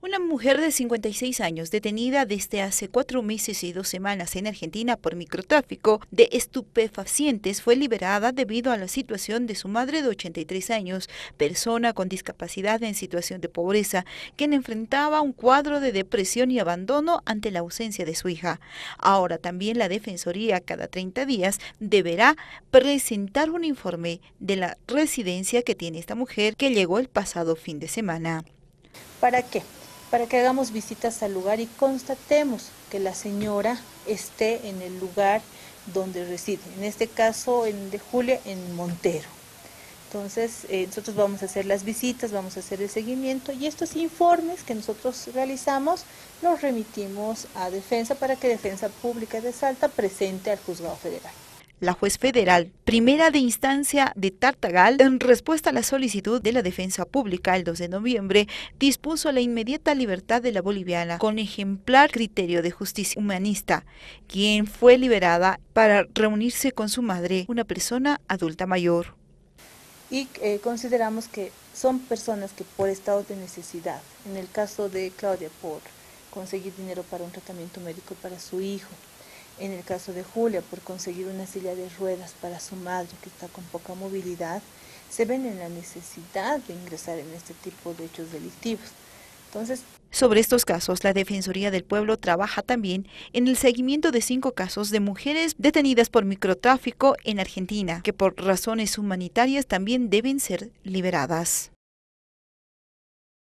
Una mujer de 56 años detenida desde hace cuatro meses y dos semanas en Argentina por microtráfico de estupefacientes fue liberada debido a la situación de su madre de 83 años, persona con discapacidad en situación de pobreza, quien enfrentaba un cuadro de depresión y abandono ante la ausencia de su hija. Ahora también la Defensoría cada 30 días deberá presentar un informe de la residencia que tiene esta mujer que llegó el pasado fin de semana. ¿Para qué? Para que hagamos visitas al lugar y constatemos que la señora esté en el lugar donde reside, en este caso en de Julia en Montero. Entonces, eh, nosotros vamos a hacer las visitas, vamos a hacer el seguimiento y estos informes que nosotros realizamos los remitimos a Defensa para que Defensa Pública de Salta presente al Juzgado Federal la juez federal primera de instancia de Tartagal, en respuesta a la solicitud de la defensa pública el 2 de noviembre, dispuso la inmediata libertad de la boliviana con ejemplar criterio de justicia humanista, quien fue liberada para reunirse con su madre, una persona adulta mayor. Y eh, consideramos que son personas que por estado de necesidad, en el caso de Claudia por conseguir dinero para un tratamiento médico para su hijo, en el caso de Julia, por conseguir una silla de ruedas para su madre que está con poca movilidad, se ven en la necesidad de ingresar en este tipo de hechos delictivos. Entonces, sobre estos casos, la Defensoría del Pueblo trabaja también en el seguimiento de cinco casos de mujeres detenidas por microtráfico en Argentina, que por razones humanitarias también deben ser liberadas.